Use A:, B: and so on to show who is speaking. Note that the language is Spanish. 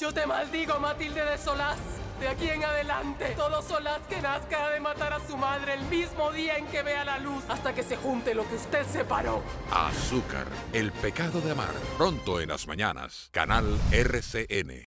A: Yo te maldigo, Matilde de Solás. De aquí en adelante, todo Solás que nazca ha de matar a su madre el mismo día en que vea la luz, hasta que se junte lo que usted separó.
B: Azúcar, el pecado de amar. Pronto en las mañanas. Canal RCN.